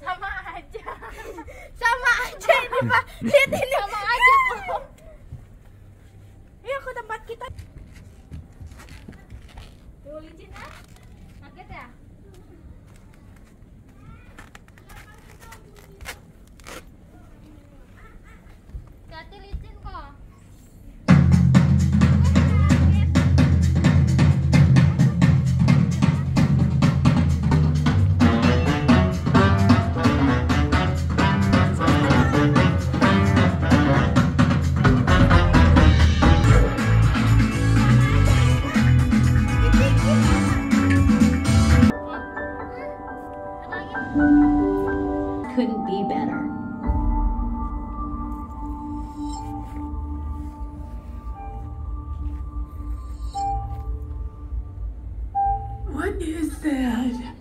sama aja. Sama aja ini pak. Hmm. Lihat ini. Sama aja kok yuk ke tempat kita. Tuh licin ah. Couldn't be better. What is that?